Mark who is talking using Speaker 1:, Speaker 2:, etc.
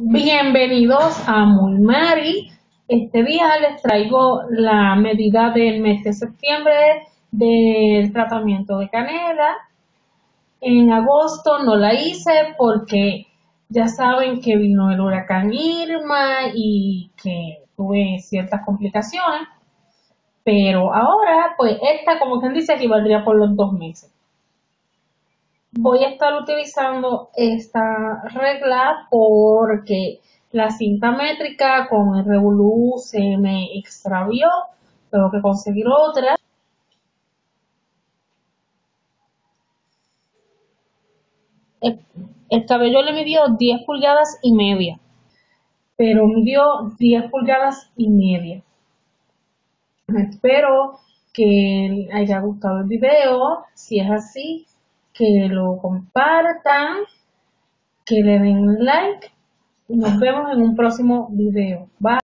Speaker 1: Bienvenidos a Muy Mari. Este día les traigo la medida del mes de septiembre del tratamiento de canela. En agosto no la hice porque ya saben que vino el huracán Irma y que tuve ciertas complicaciones. Pero ahora, pues esta, como quien dice, equivaldría por los dos meses voy a estar utilizando esta regla porque la cinta métrica con el Revolu se me extravió. Tengo que conseguir otra. El, el cabello le midió 10 pulgadas y media, pero midió 10 pulgadas y media. Espero que haya gustado el video. Si es así, que lo compartan, que le den like nos vemos en un próximo video. Bye.